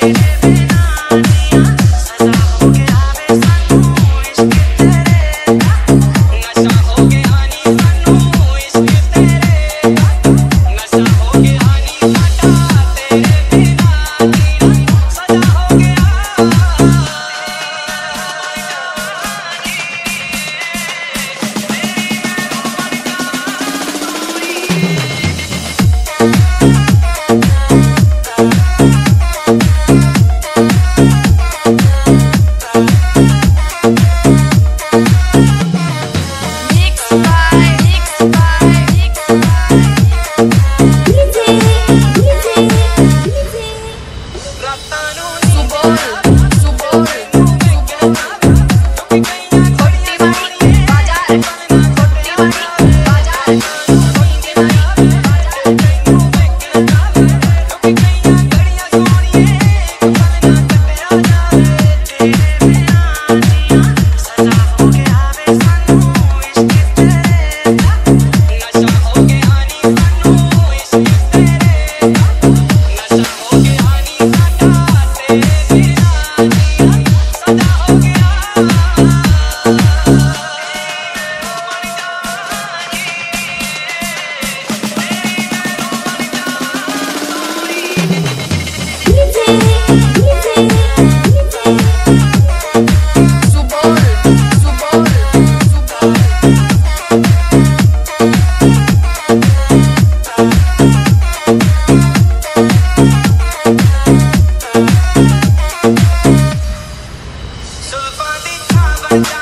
Subol Bye.